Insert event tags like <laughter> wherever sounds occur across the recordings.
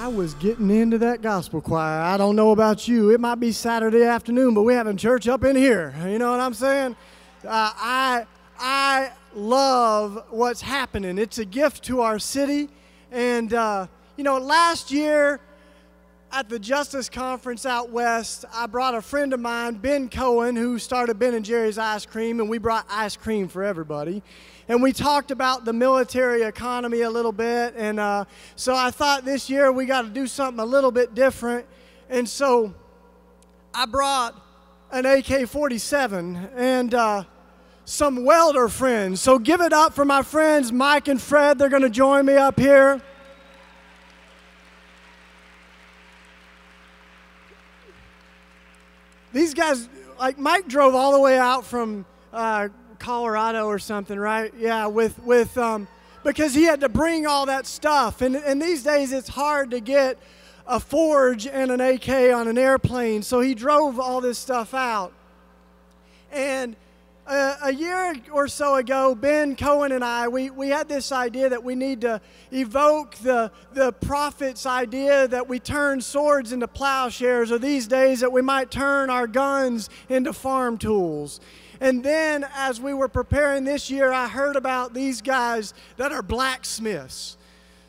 I was getting into that gospel choir. I don't know about you. It might be Saturday afternoon, but we're having church up in here. You know what I'm saying? Uh, I I love what's happening. It's a gift to our city, and uh, you know, last year at the Justice Conference out west, I brought a friend of mine, Ben Cohen, who started Ben and Jerry's Ice Cream, and we brought ice cream for everybody. And we talked about the military economy a little bit, and uh, so I thought this year we got to do something a little bit different. And so I brought an AK 47 and uh, some welder friends. So give it up for my friends Mike and Fred. They're going to join me up here. These guys, like Mike drove all the way out from uh, Colorado or something, right? Yeah, with with um, because he had to bring all that stuff, and and these days it's hard to get a forge and an AK on an airplane, so he drove all this stuff out, and uh, a year or so ago, Ben Cohen and I, we, we had this idea that we need to evoke the, the prophet's idea that we turn swords into plowshares, or these days that we might turn our guns into farm tools. And then as we were preparing this year, I heard about these guys that are blacksmiths.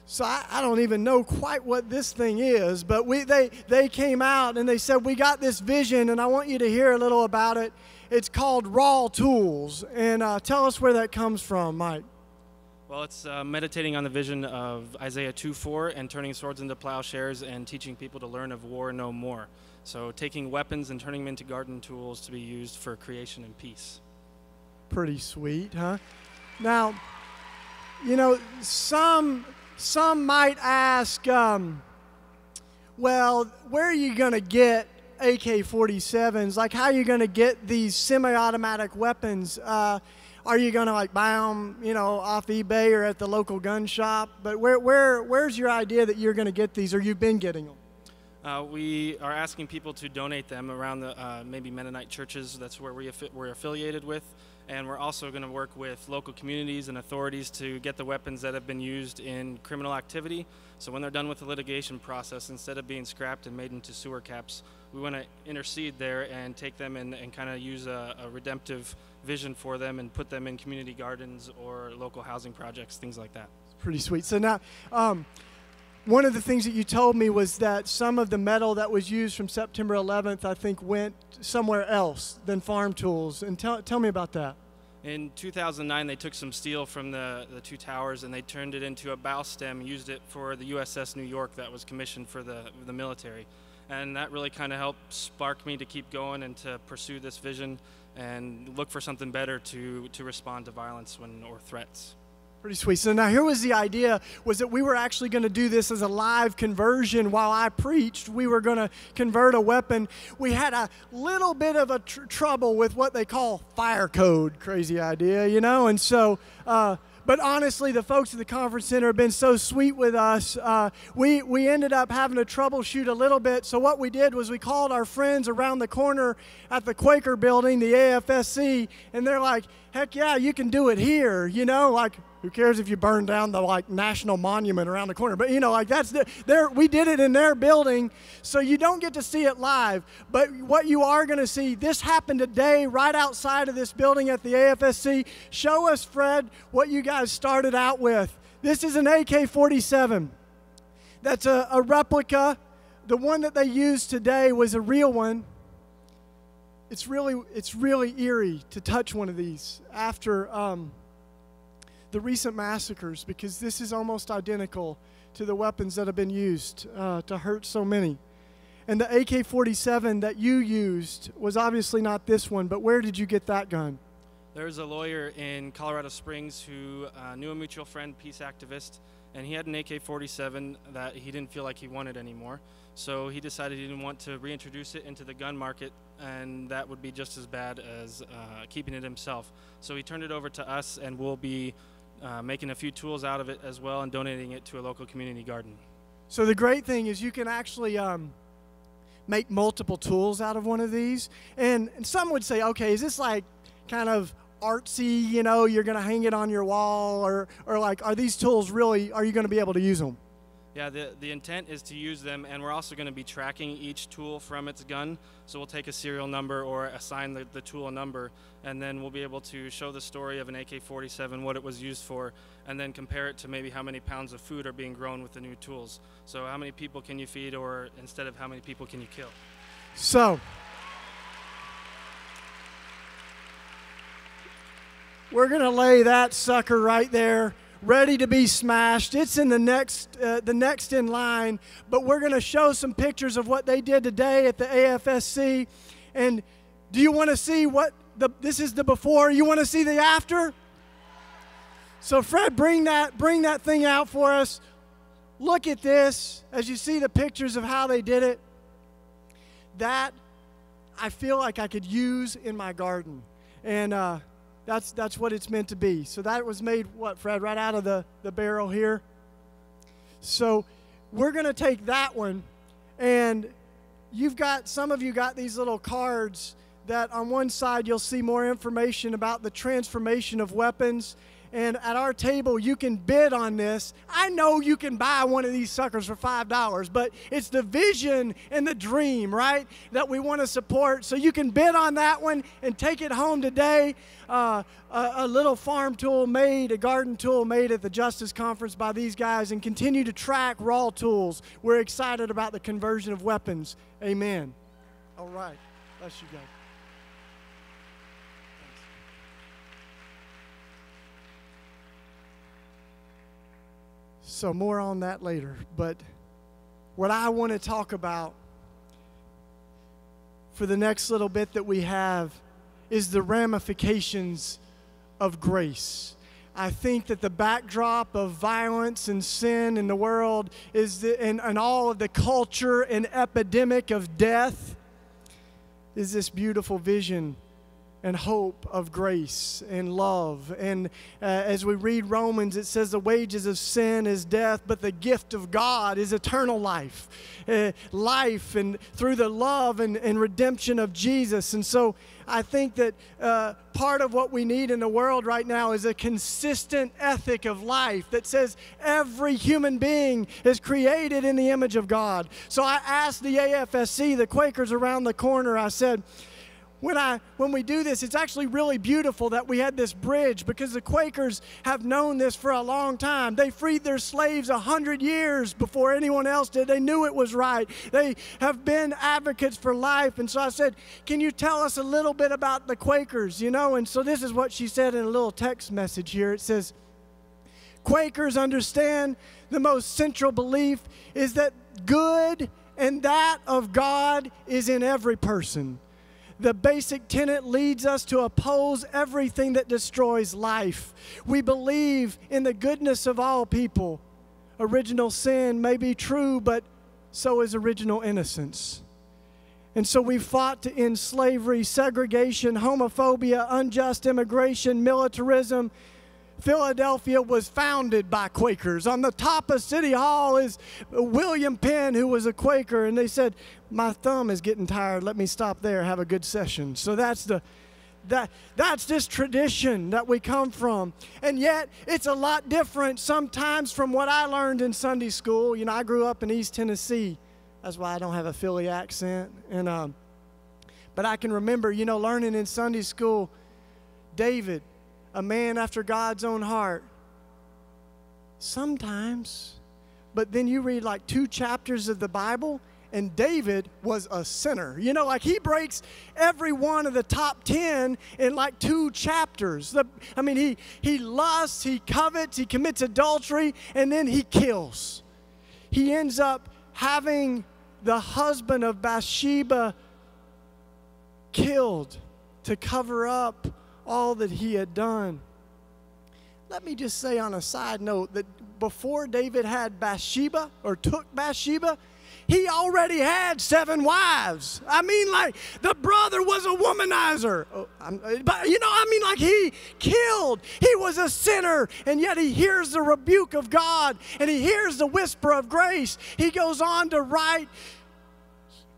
So I, I, don't even know quite what this thing is, but we, they, they came out and they said, We got this vision, and I want you to hear a little about it. It's called Raw Tools. And uh, tell us where that comes from, Mike. Well, it's uh, meditating on the vision of Isaiah 2 4 and turning swords into plowshares and teaching people to learn of war no more. So, taking weapons and turning them into garden tools to be used for creation and peace. Pretty sweet, huh? Now, you know, some some might ask, um, well, where are you going to get AK-47s? Like, how are you going to get these semi-automatic weapons? Uh, are you going to like buy them, you know, off eBay or at the local gun shop? But where, where, where's your idea that you're going to get these, or you've been getting them? Uh, we are asking people to donate them around the uh, maybe Mennonite churches. That's where we we're affiliated with, and we're also going to work with local communities and authorities to get the weapons that have been used in criminal activity. So when they're done with the litigation process, instead of being scrapped and made into sewer caps, we want to intercede there and take them and, and kind of use a, a, redemptive vision for them and put them in community gardens or local housing projects, things like that. Pretty sweet. So now, um, one of the things that you told me was that some of the metal that was used from September 11th, I think, went somewhere else than farm tools. And tell, tell me about that. In 2009, they took some steel from the, the two towers and they turned it into a bow stem, used it for the USS New York that was commissioned for the, the military and that really kind of helped spark me to keep going and to pursue this vision and look for something better to to respond to violence when or threats. Pretty sweet. So now here was the idea was that we were actually going to do this as a live conversion while I preached. We were going to convert a weapon. We had a little bit of a tr- trouble with what they call fire code. Crazy idea, you know. And so uh, but honestly, the folks at the conference center have been so sweet with us. Uh, we, we ended up having to troubleshoot a little bit. So, what we did was we called our friends around the corner at the Quaker building, the AFSC, and they're like, heck yeah, you can do it here. You know, like, who cares if you burn down the like national monument around the corner? But you know, like that's the, there. We did it in their building, so you don't get to see it live. But what you are going to see, this happened today, right outside of this building at the AFSC. Show us, Fred, what you guys started out with. This is an AK-47. That's a, a replica. The one that they used today was a real one it's really it's really eerie to touch one of these after um, the recent massacres because this is almost identical to the weapons that have been used uh, to hurt so many. And the AK 47 that you used was obviously not this one, but where did you get that gun? There's a lawyer in Colorado Springs who uh, knew a mutual friend, peace activist, and he had an AK 47 that he didn't feel like he wanted anymore. So he decided he didn't want to reintroduce it into the gun market, and that would be just as bad as uh, keeping it himself. So he turned it over to us, and we'll be uh, making a few tools out of it as well and donating it to a local community garden. So the great thing is you can actually um, make multiple tools out of one of these. And, and some would say, okay, is this like kind of artsy, you know, you're going to hang it on your wall or, or like, are these tools really, are you going to be able to use them? Yeah, the, the intent is to use them, and we're also going to be tracking each tool from its gun. So we'll take a serial number or assign the, the tool a number, and then we'll be able to show the story of an AK 47, what it was used for, and then compare it to maybe how many pounds of food are being grown with the new tools. So, how many people can you feed, or instead of how many people can you kill? So, we're going to lay that sucker right there ready to be smashed. It's in the next, uh, the next in line, but we're going to show some pictures of what they did today at the AFSC. And do you want to see what the, this is the before? You want to see the after? So Fred, bring that, bring that thing out for us. Look at this as you see the pictures of how they did it. That I feel like I could use in my garden. And uh, that's, that's what it's meant to be. So that was made, what, Fred, right out of the, the barrel here? So we're going to take that one, and you've got, some of you got these little cards that on one side you'll see more information about the transformation of weapons and at our table you can bid on this. I know you can buy one of these suckers for $5, but it's the vision and the dream, right, that we want to support. So you can bid on that one and take it home today. Uh, a, a little farm tool made, a garden tool made at the Justice Conference by these guys, and continue to track raw tools. We're excited about the conversion of weapons. Amen. All right. Bless you guys. So, more on that later. But what I want to talk about for the next little bit that we have is the ramifications of grace. I think that the backdrop of violence and sin in the world is the, and, and all of the culture and epidemic of death is this beautiful vision and hope of grace and love. And uh, as we read Romans, it says the wages of sin is death, but the gift of God is eternal life. Uh, life and through the love and, and redemption of Jesus. And so I think that uh, part of what we need in the world right now is a consistent ethic of life that says every human being is created in the image of God. So I asked the AFSC, the Quakers around the corner, I said, when I when we do this, it's actually really beautiful that we had this bridge because the Quakers have known this for a long time. They freed their slaves a hundred years before anyone else did. They knew it was right. They have been advocates for life. And so I said, Can you tell us a little bit about the Quakers? You know, and so this is what she said in a little text message here. It says, Quakers understand the most central belief is that good and that of God is in every person the basic tenet leads us to oppose everything that destroys life. We believe in the goodness of all people. Original sin may be true, but so is original innocence. And so we fought to end slavery, segregation, homophobia, unjust immigration, militarism, Philadelphia was founded by Quakers. On the top of City Hall is William Penn, who was a Quaker, and they said, My thumb is getting tired. Let me stop there, have a good session. So that's the that that's this tradition that we come from and yet it's a lot different sometimes from what i learned in sunday school you know i grew up in east tennessee that's why i don't have a philly accent and um, but i can remember you know learning in sunday school david a man after God's own heart? Sometimes. But then you read like two chapters of the Bible, and David was a sinner. You know, like he breaks every one of the top 10 in like two chapters. The, I mean, he, he lusts, he covets, he commits adultery, and then he kills. He ends up having the husband of Bathsheba killed to cover up all that he had done. Let me just say on a side note that before David had Bathsheba or took Bathsheba, he already had seven wives. I mean, like the brother was a womanizer. Oh, but you know, I mean, like he killed. He was a sinner, and yet he hears the rebuke of God and he hears the whisper of grace. He goes on to write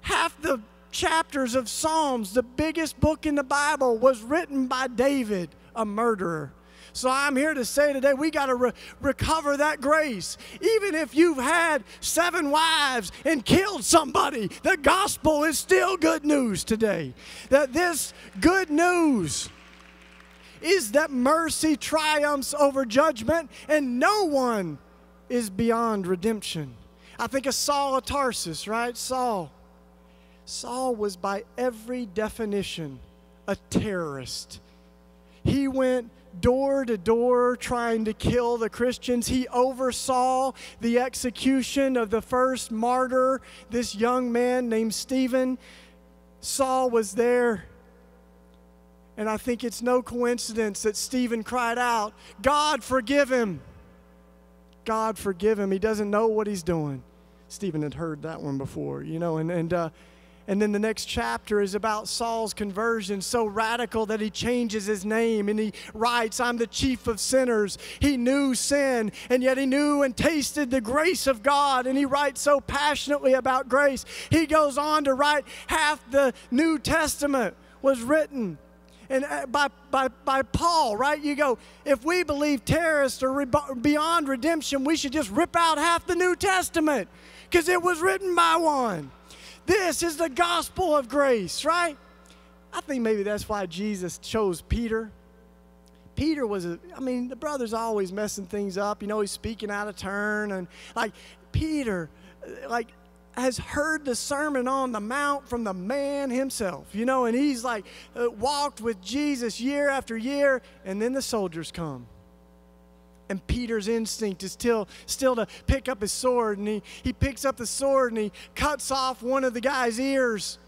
half the chapters of Psalms, the biggest book in the Bible, was written by David, a murderer. So I'm here to say today we got to re- recover that grace. Even if you've had seven wives and killed somebody, the gospel is still good news today. That this good news is that mercy triumphs over judgment and no one is beyond redemption. I think of Saul of Tarsus, right? Saul. Saul was by every definition a terrorist. He went door to door trying to kill the Christians. He oversaw the execution of the first martyr, this young man named Stephen. Saul was there. And I think it's no coincidence that Stephen cried out, God, forgive him. God, forgive him. He doesn't know what he's doing. Stephen had heard that one before, you know, and, and, uh, and then the next chapter is about Saul's conversion, so radical that he changes his name and he writes, I'm the chief of sinners. He knew sin, and yet he knew and tasted the grace of God, and he writes so passionately about grace. He goes on to write half the New Testament was written and uh, by, by, by Paul, right? You go, if we believe terrorists are re- beyond redemption, we should just rip out half the New Testament because it was written by one. This is the gospel of grace, right? I think maybe that's why Jesus chose Peter. Peter was a, I mean, the brother's always messing things up. You know, he's speaking out of turn. And like, Peter, like, has heard the Sermon on the Mount from the man himself, you know, and he's like uh, walked with Jesus year after year, and then the soldiers come. And Peter's instinct is still, still to pick up his sword, and he, he picks up the sword and he cuts off one of the guy's ears.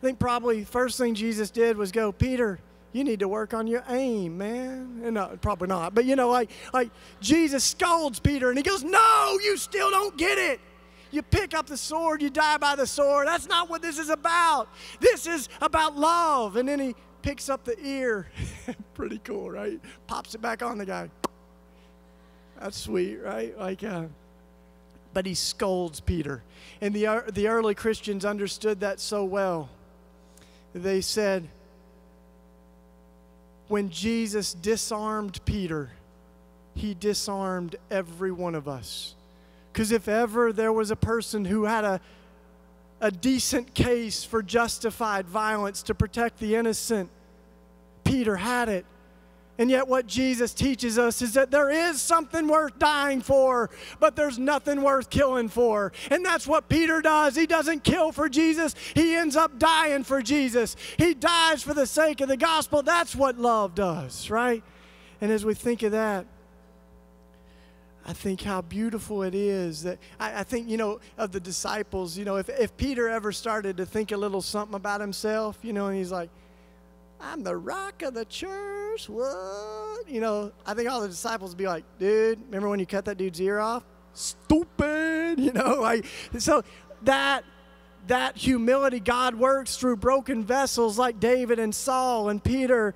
I think probably first thing Jesus did was go, Peter, you need to work on your aim, man. And no, probably not. But you know, like, like Jesus scolds Peter and he goes, No, you still don't get it. You pick up the sword, you die by the sword. That's not what this is about. This is about love. And then he picks up the ear. <laughs> Pretty cool, right? Pops it back on the guy. That's sweet, right? Like, uh, but he scolds Peter. And the, the early Christians understood that so well. They said, when Jesus disarmed Peter, he disarmed every one of us. Because if ever there was a person who had a, a decent case for justified violence to protect the innocent, Peter had it. And yet, what Jesus teaches us is that there is something worth dying for, but there's nothing worth killing for. And that's what Peter does. He doesn't kill for Jesus, he ends up dying for Jesus. He dies for the sake of the gospel. That's what love does, right? And as we think of that, I think how beautiful it is that I, I, think, you know, of the disciples, you know, if, if Peter ever started to think a little something about himself, you know, and he's like, I'm the rock of the church. What? You know, I think all the disciples would be like, dude, remember when you cut that dude's ear off? Stupid. <laughs> You know, like, so that that humility God works through broken vessels like David and Saul and Peter.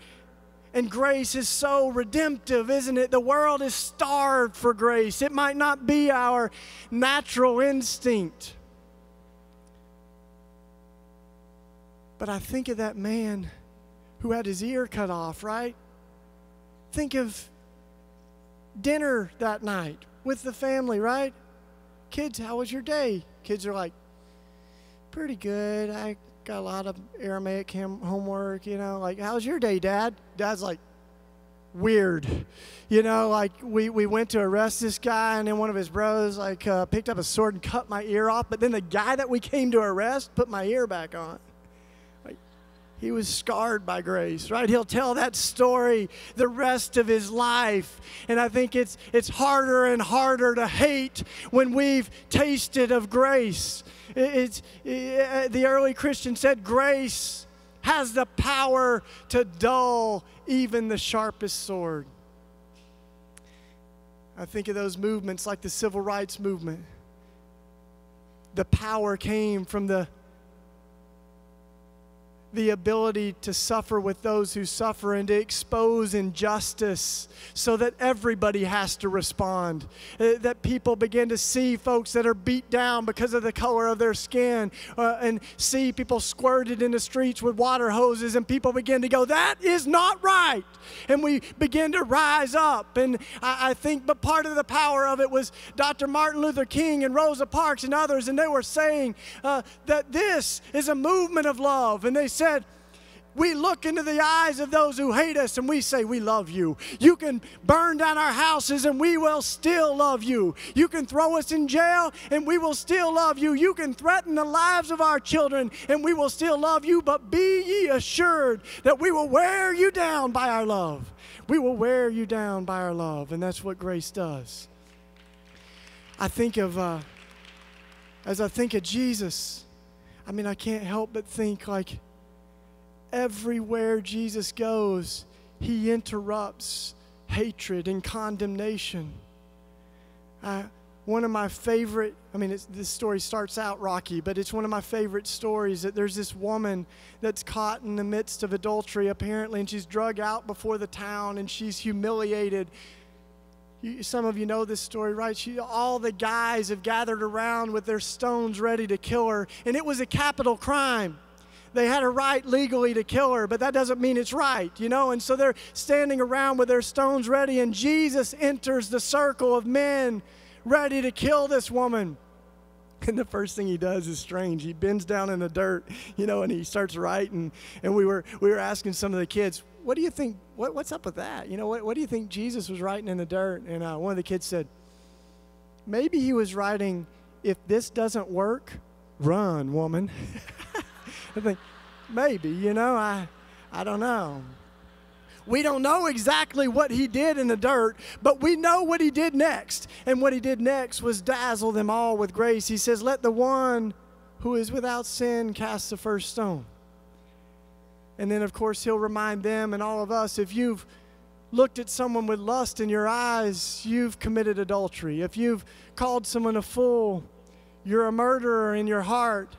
And grace is so redemptive, isn't it? The world is starved for grace. It might not be our natural instinct. But I think of that man who had his ear cut off, right? Think of dinner that night with the family, right? Kids, how was your day? Kids are like, pretty good. I got a lot of Aramaic homework, you know. Like, how's your day, Dad? Dad's like, weird. You know, like we, we went to arrest this guy, and then one of his bros like uh, picked up a sword and cut my ear off. But then the guy that we came to arrest put my ear back on. He was scarred by grace, right? He'll tell that story the rest of his life. And I think it's, it's harder and harder to hate when we've tasted of grace. It's, it, uh, the early Christian said, Grace has the power to dull even the sharpest sword. I think of those movements like the civil rights movement. The power came from the the ability to suffer with those who suffer and to expose injustice so that everybody has to respond. Uh, that people begin to see folks that are beat down because of the color of their skin uh, and see people squirted in the streets with water hoses, and people begin to go, That is not right. And we begin to rise up. And I, I think, but part of the power of it was Dr. Martin Luther King and Rosa Parks and others, and they were saying uh, that this is a movement of love. And they said, we look into the eyes of those who hate us and we say, We love you. You can burn down our houses and we will still love you. You can throw us in jail and we will still love you. You can threaten the lives of our children and we will still love you. But be ye assured that we will wear you down by our love. We will wear you down by our love. And that's what grace does. I think of, uh, as I think of Jesus, I mean, I can't help but think like everywhere Jesus goes, he interrupts hatred and condemnation. One of my favorite, I mean, this story starts out rocky, but it's one of my favorite stories that there's this woman that's caught in the midst of adultery, apparently, and she's drug out before the town and she's humiliated. You, some of you know this story, right? She, all the guys have gathered around with their stones ready to kill her, and it was a capital crime they had a right legally to kill her, but that doesn't mean it's right, you know? And so they're standing around with their stones ready, and Jesus enters the circle of men ready to kill this woman. And the first thing he does is strange. He bends down in the dirt, you know, and he starts writing. And we were we were asking some of the kids, "What do you think? What, what's up with that? You know, what, what do you think Jesus was writing in the dirt?" And uh, one of the kids said, "Maybe he was writing, if this doesn't work, run, woman." <laughs> I think, maybe, you know, I, I don't know. We don't know exactly what he did in the dirt, but we know what he did next. And what he did next was dazzle them all with grace. He says, Let the one who is without sin cast the first stone. And then, of course, he'll remind them and all of us if you've looked at someone with lust in your eyes, you've committed adultery. If you've called someone a fool, you're a murderer in your heart.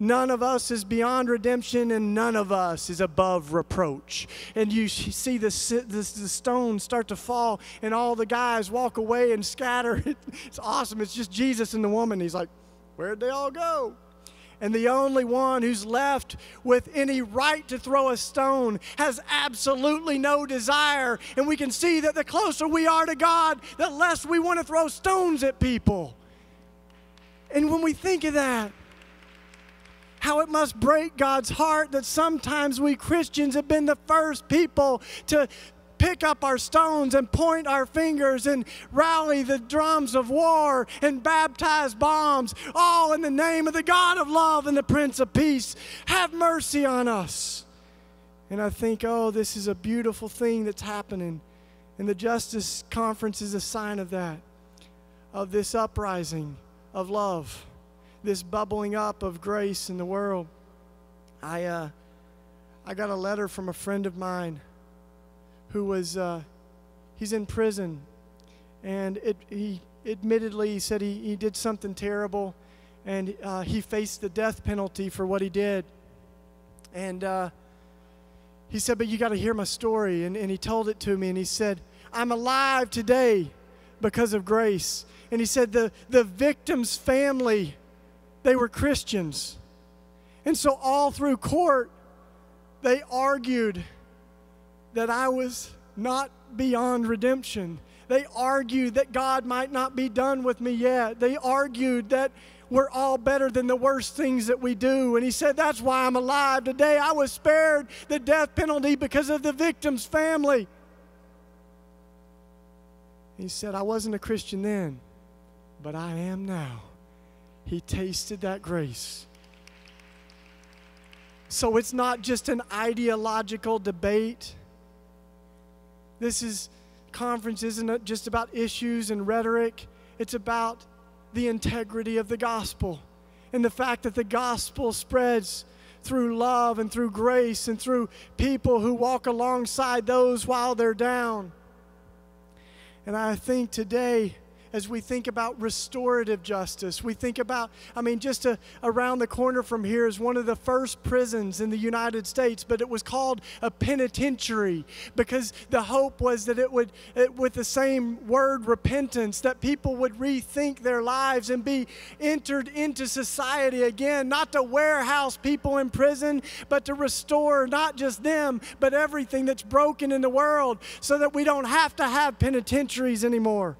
None of us is beyond redemption, and none of us is above reproach. And you see the, the, the stones start to fall, and all the guys walk away and scatter. <laughs> It's awesome. It's just Jesus and the woman. He's like, Where'd they all go? And the only one who's left with any right to throw a stone has absolutely no desire. And we can see that the closer we are to God, the less we want to throw stones at people. And when we think of that, how it must break God's heart that sometimes we Christians have been the first people to pick up our stones and point our fingers and rally the drums of war and baptize bombs, all in the name of the God of love and the Prince of Peace. Have mercy on us. And I think, oh, this is a beautiful thing that's happening. And the Justice Conference is a sign of that, of this uprising of love this bubbling up of grace in the world. I, uh, I got a letter from a friend of mine who was, uh, he's in prison. And it, he admittedly said he, he did something terrible and uh, he faced the death penalty for what he did. And uh, he said, But you got to hear my story. And, and he told it to me and he said, I'm alive today because of grace. And he said, The, the victim's family they were Christians. And so, all through court, they argued that I was not beyond redemption. They argued that God might not be done with me yet. They argued that we're all better than the worst things that we do. And he said, That's why I'm alive today. I was spared the death penalty because of the victim's family. He said, I wasn't a Christian then, but I am now he tasted that grace. So it's not just an ideological debate. This is conference isn't just about issues and rhetoric. It's about the integrity of the gospel and the fact that the gospel spreads through love and through grace and through people who walk alongside those while they're down. And I think today as we think about restorative justice. We think about, I mean, just a, around the corner from here is one of the first prisons in the United States, but it was called a penitentiary because the hope was that it would, it, with the same word repentance, that people would rethink their lives and be entered into society again, not to warehouse people in prison, but to restore not just them, but everything that's broken in the world so that we don't have to have penitentiaries anymore.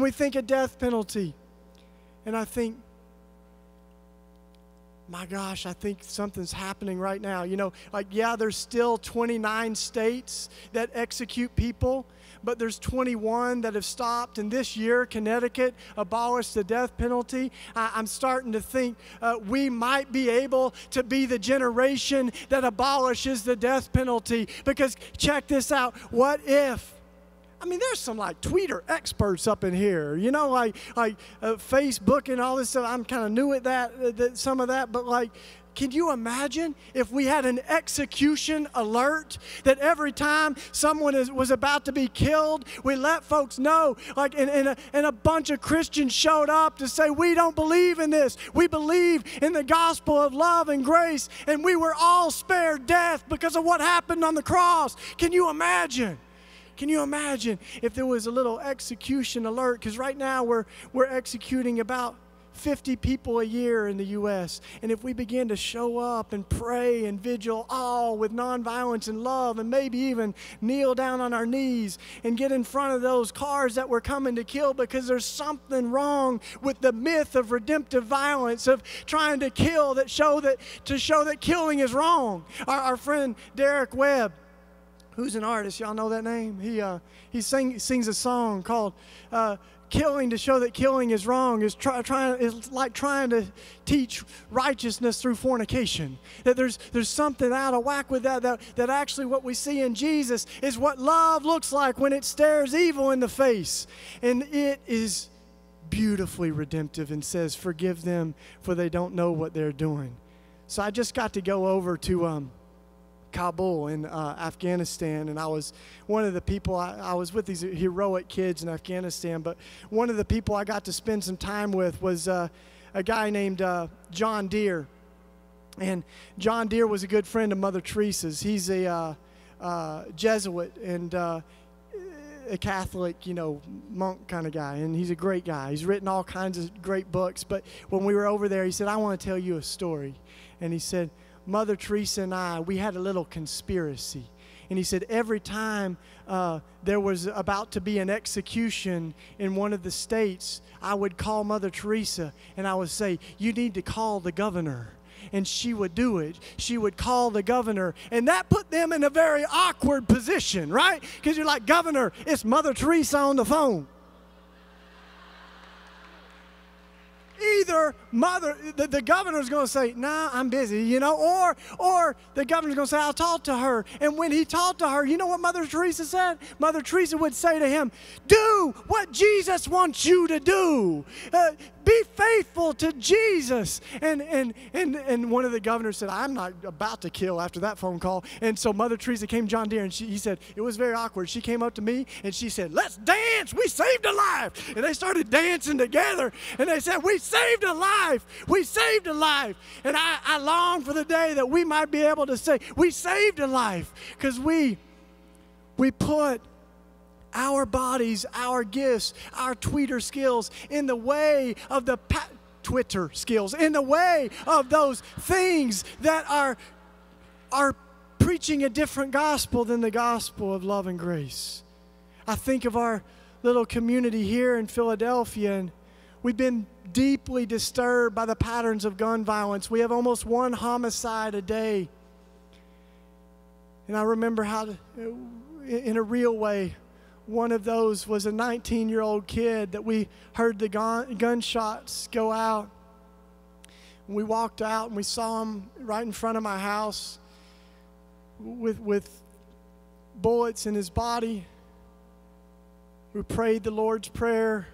And we think of death penalty. And I think, my gosh, I think something's happening right now. You know, like, yeah, there's still 29 states that execute people, but there's 21 that have stopped. And this year, Connecticut abolished the death penalty. I, am starting to think uh, we might be able to be the generation that abolishes the death penalty. Because check this out what if? I mean, there's some like Twitter experts up in here, you know, like like uh, Facebook and all this stuff. I'm kind of new at that, uh, that, some of that, but like, can you imagine if we had an execution alert that every time someone is, was about to be killed, we let folks know, like, and, and, a, and a bunch of Christians showed up to say, We don't believe in this. We believe in the gospel of love and grace, and we were all spared death because of what happened on the cross. Can you imagine? Can you imagine if there was a little execution alert? Because right now we're, we're executing about 50 people a year in the U.S. And if we begin to show up and pray and vigil all with nonviolence and love, and maybe even kneel down on our knees and get in front of those cars that we're coming to kill because there's something wrong with the myth of redemptive violence, of trying to kill that show that to show that killing is wrong. Our, our friend Derek Webb who's an artist. Y'all know that name? He, uh, he sing, sings a song called uh, Killing to show that killing is wrong is, try, trying, is like trying to teach righteousness through fornication. That there's, there's something out of whack with that, that, that actually what we see in Jesus is what love looks like when it stares evil in the face. And it is beautifully redemptive and says, Forgive them, for they don't know what they're doing. So I just got to go over to. Um, Kabul in uh, Afghanistan, and I was one of the people. I, I, was with these heroic kids in Afghanistan, but one of the people I got to spend some time with was uh, a guy named uh, John Dear, and John Dear was a good friend of Mother Teresa's. He's a uh, uh, Jesuit and uh, a Catholic, you know, monk kind of guy, and he's a great guy. He's written all kinds of great books. But when we were over there, he said, "I want to tell you a story," and he said Mother Teresa and I, we had a little conspiracy. And he said, every time uh, there was about to be an execution in one of the states, I would call Mother Teresa and I would say, You need to call the governor. And she would do it. She would call the governor. And that put them in a very awkward position, right? Because you're like, Governor, it's Mother Teresa on the phone. Either mother, the, the governor's going to say, nah, I'm busy, you know, or, or the governor's going to say, I'll talk to her. And when he talked to her, you know what Mother Teresa said? Mother Teresa would say to him, do what Jesus wants you to do. Uh, be faithful to Jesus. And, and, and, and one of the governors said, I'm not about to kill after that phone call. And so Mother Teresa came John Dear and she, he said, it was very awkward. She came up to me and she said, let's dance. We saved a life. And they started dancing together. And they said, we saved a life. We saved a life. And I, I long for the day that we might be able to say, we saved a life because we, we put our bodies, our gifts, our Twitter skills in the way of the pa- Twitter skills, in the way of those things that are, are preaching a different gospel than the gospel of love and grace. I think of our little community here in Philadelphia, and we've been deeply disturbed by the patterns of gun violence. We have almost one homicide a day. And I remember how, to, in a real way, one of those was a 19 year old kid that we heard the gun, gunshots go out. And we walked out and we saw him right in front of my house with, with bullets in his body. We prayed the Lord's Prayer.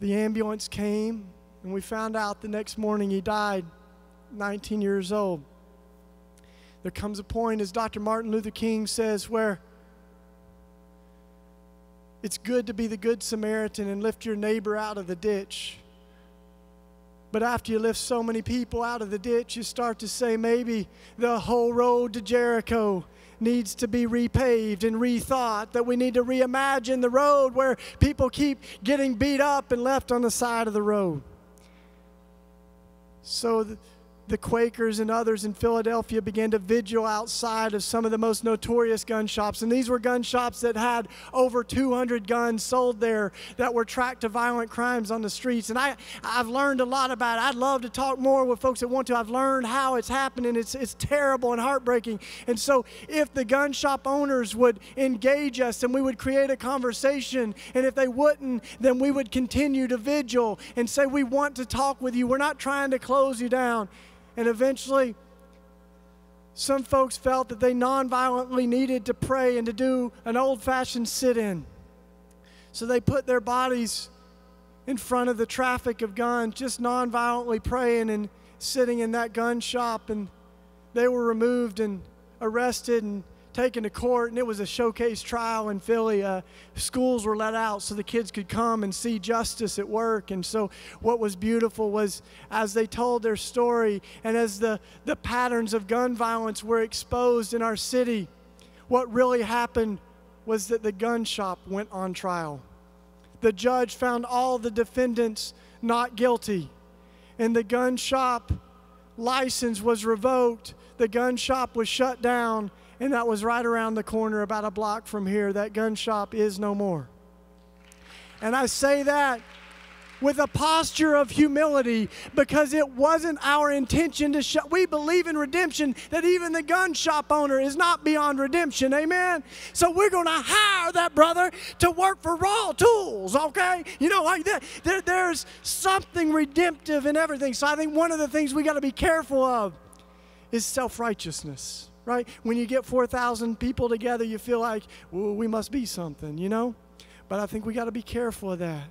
The ambulance came, and we found out the next morning he died, 19 years old. There comes a point, as Dr. Martin Luther King says, where It's good to be the good Samaritan and lift your neighbor out of the ditch. But after you lift so many people out of the ditch, you start to say maybe the whole road to Jericho needs to be repaved and rethought, that we need to reimagine the road where people keep getting beat up and left on the side of the road. So, the Quakers and others in Philadelphia began to vigil outside of some of the most notorious gun shops. And these were gun shops that had over 200 guns sold there that were tracked to violent crimes on the streets. And I, I've learned a lot about it. I'd love to talk more with folks that want to. I've learned how it's happening. It's, it's terrible and heartbreaking. And so, if the gun shop owners would engage us and we would create a conversation, and if they wouldn't, then we would continue to vigil and say, We want to talk with you. We're not trying to close you down. And eventually, some folks felt that they nonviolently needed to pray and to do an old fashioned sit in. So they put their bodies in front of the traffic of guns, just nonviolently praying and sitting in that gun shop. And they were removed and arrested and taken to court, and it was a showcase trial in Philly. Uh, schools were let out so the kids could come and see justice at work. And so, what was beautiful was as they told their story and as the, the patterns of gun violence were exposed in our city, what really happened was that the gun shop went on trial. The judge found all the defendants not guilty, and the gun shop license was revoked. The gun shop was shut down, and that was right around the corner, about a block from here. That gun shop is no more. And I say that with a posture of humility because it wasn't our intention to show. We believe in redemption, that even the gun shop owner is not beyond redemption. Amen? So we're going to hire that brother to work for Raw Tools, okay? You know, like that, there, there's something redemptive in everything. So I think one of the things we got to be careful of is self righteousness right? When you get 4,000 people together, you feel like, well, we must be something, you know? But I think we got to be careful of that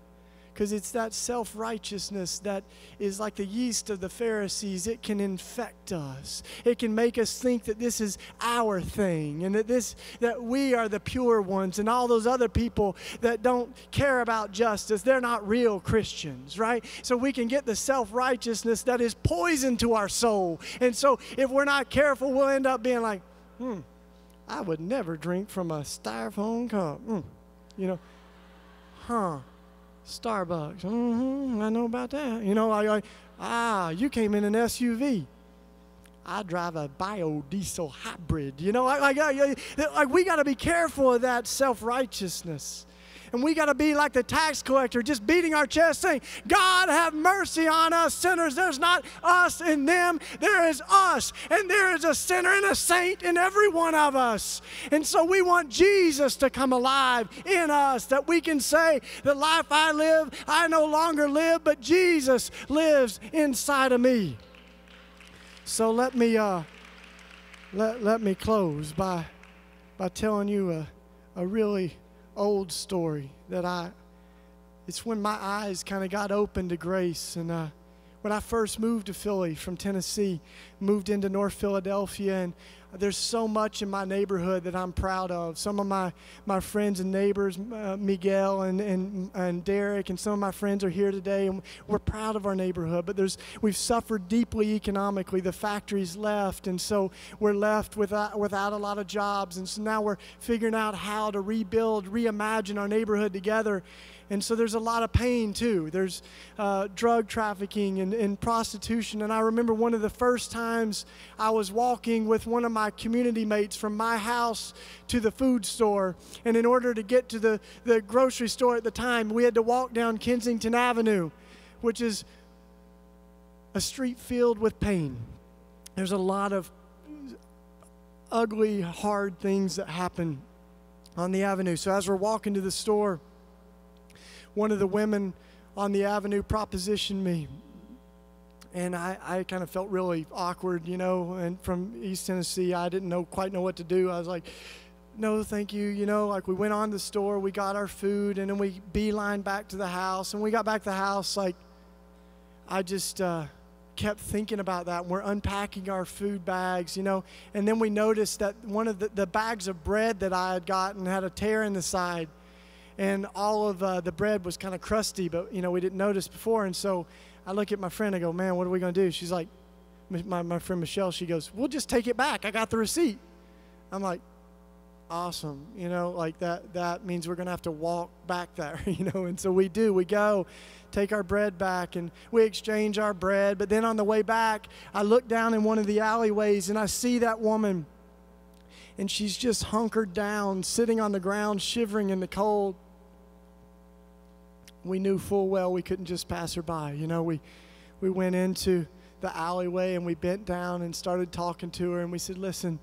because it's that self righteousness that is like the yeast of the Pharisees. It can infect us. It can make us think that this is our thing and that this that we are the pure ones and all those other people that don't care about justice, they're not real Christians, right? So we can get the self righteousness that is poison to our soul. And so if we're not careful, we'll end up being like, hmm, I would never drink from a styrofoam cup. Mm. You know, huh Starbucks. Mm-hmm, I know about that. You know, I, I ah, you came in an SUV. I drive a biodiesel hybrid. You know, like, like, like we got to be careful of that self righteousness. And we got to be like the tax collector, just beating our chest, saying, God, have mercy on us sinners. There's not us in them, there is us. And there is a sinner and a saint in every one of us. And so we want Jesus to come alive in us, that we can say, The life I live, I no longer live, but Jesus lives inside of me. So let me, uh, let, let me close by, by telling you a, a really old story that I, it's when my eyes kind of got open to grace. And uh, when I first moved to Philly from Tennessee, moved into North Philadelphia, and there's so much in my neighborhood that I'm proud of. Some of my, my friends and neighbors, uh, Miguel and, and, and Derek, and some of my friends are here today, and we're proud of our neighborhood. But there's, we've suffered deeply economically. The factories left, and so we're left without, without a lot of jobs. And so now we're figuring out how to rebuild, reimagine our neighborhood together. And so there's a lot of pain too. There's uh, drug trafficking and, and, prostitution. And I remember one of the first times I was walking with one of my community mates from my house to the food store. And in order to get to the, the grocery store at the time, we had to walk down Kensington Avenue, which is a street filled with pain. There's a lot of ugly, hard things that happen on the avenue. So as we're walking to the store, one of the women on the avenue propositioned me. And I, I kind of felt really awkward, you know, and from East Tennessee, I didn't know quite know what to do. I was like, no, thank you. You know, like we went on the store, we got our food, and then we beeline back to the house. And we got back to the house, like, I just uh, kept thinking about that. We're unpacking our food bags, you know, and then we noticed that one of the, the bags of bread that I had gotten had a tear in the side. And all of uh, the bread was kind of crusty, but you know we didn't notice before. And so I look at my friend. I go, "Man, what are we going to do?" She's like, my, my friend Michelle. She goes, "We'll just take it back. I got the receipt." I'm like, awesome you know like that that means we're going to have to walk back there <laughs> you know and so we do we go take our bread back and we exchange our bread but then on the way back i look down in one of the alleyways and i see that woman and she's just hunkered down sitting on the ground shivering in the cold we knew full well we couldn't just pass her by you know we we went into the alleyway and we bent down and started talking to her and we said listen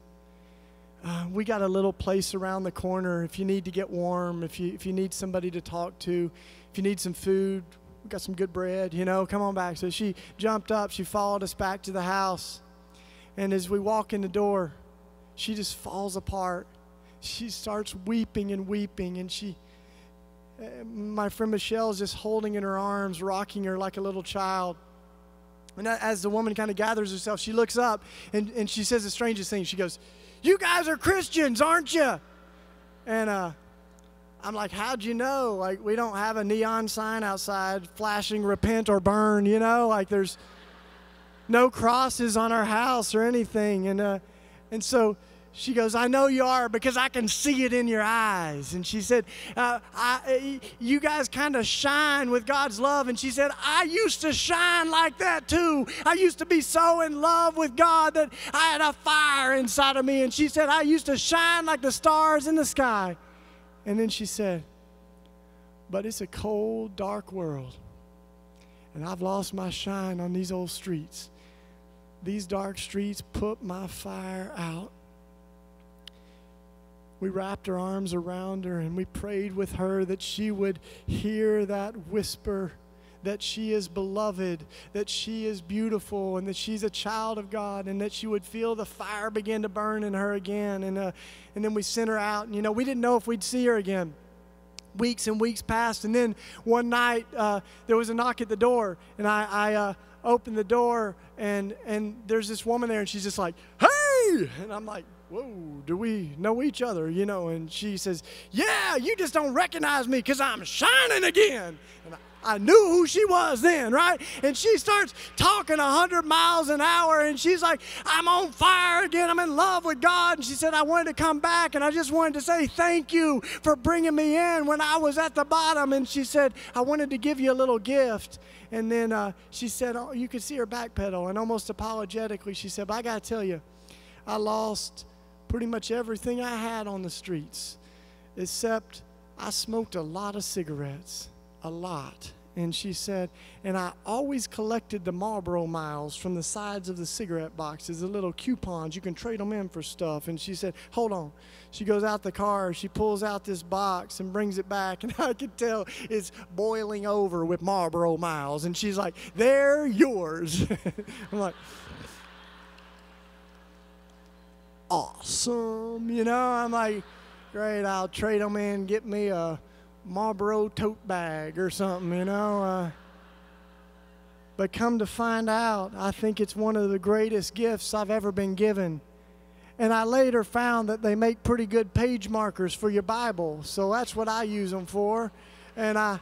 uh, we got a little place around the corner if you need to get warm, if you, if you need somebody to talk to, if you need some food, we got some good bread, you know, come on back. So she jumped up, she followed us back to the house. And as we walk in the door, she just falls apart. She starts weeping and weeping, and she, my friend Michelle is just holding in her arms, rocking her like a little child. And as the woman kind of gathers herself, she looks up and, and she says the strangest thing. She goes, you guys are Christians, aren't you? And uh, I'm like, How'd you know? Like, we don't have a neon sign outside flashing repent or burn, you know? Like, there's no crosses on our house or anything. And, uh, and so she goes, I know you are because I can see it in your eyes. And she said, uh, I, You guys kind of shine with God's love. And she said, I used to shine like that too. I used to be so in love with God that I had a fire inside of me. And she said, I used to shine like the stars in the sky. And then she said, But it's a cold, dark world. And I've lost my shine on these old streets. These dark streets put my fire out we wrapped our arms around her and we prayed with her that she would hear that whisper that she is beloved, that she is beautiful, and that she's a child of God, and that she would feel the fire begin to burn in her again. And, uh, and then we sent her out, and you know, we didn't know if we'd see her again. Weeks and weeks passed, and then one night uh, there was a knock at the door, and I, I uh, opened the door, and, and there's this woman there, and she's just like, hey! And I'm like, whoa, do we know each other? You know, and she says, yeah, you just don't recognize me because I'm shining again. And I, I knew who she was then, right? And she starts talking 100 miles an hour, and she's like, I'm on fire again. I'm in love with God. And she said, I wanted to come back, and I just wanted to say thank you for bringing me in when I was at the bottom. And she said, I wanted to give you a little gift. And then uh, she said, oh, You could see her backpedal, and almost apologetically, she said, But I got to tell you, I lost pretty much everything I had on the streets, except I smoked a lot of cigarettes, a lot. And she said, and I always collected the Marlboro miles from the sides of the cigarette boxes, the little coupons. You can trade them in for stuff. And she said, hold on. She goes out the car, she pulls out this box and brings it back. <laughs> And I could tell it's boiling over with Marlboro miles. And she's like, they're yours. <laughs> I'm like, awesome. You know, I'm like, great, I'll trade them in, get me a Marlboro tote bag or something, you know. Uh, but come to find out, I think it's one of the greatest gifts I've ever been given. And I later found that they make pretty good page markers for your Bible, so that's what I use them for. And I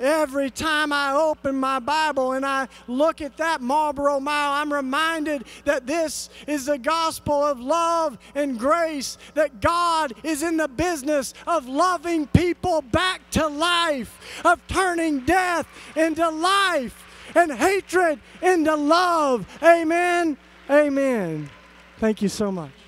Every time I open my Bible and I look at that Marlboro mile, I'm reminded that this is the gospel of love and grace, that God is in the business of loving people back to life, of turning death into life and hatred into love. Amen. Amen. Thank you so much.